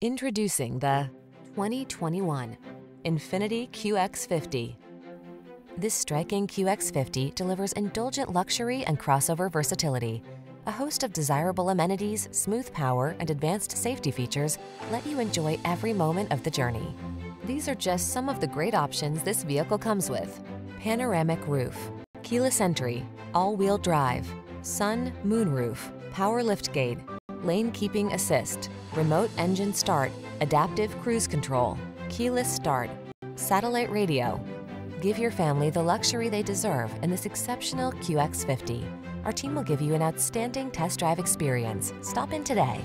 Introducing the 2021 Infiniti QX50. This striking QX50 delivers indulgent luxury and crossover versatility. A host of desirable amenities, smooth power, and advanced safety features let you enjoy every moment of the journey. These are just some of the great options this vehicle comes with. Panoramic roof, keyless entry, all-wheel drive, sun, moon roof, power liftgate, lane keeping assist, remote engine start, adaptive cruise control, keyless start, satellite radio. Give your family the luxury they deserve in this exceptional QX50. Our team will give you an outstanding test drive experience. Stop in today.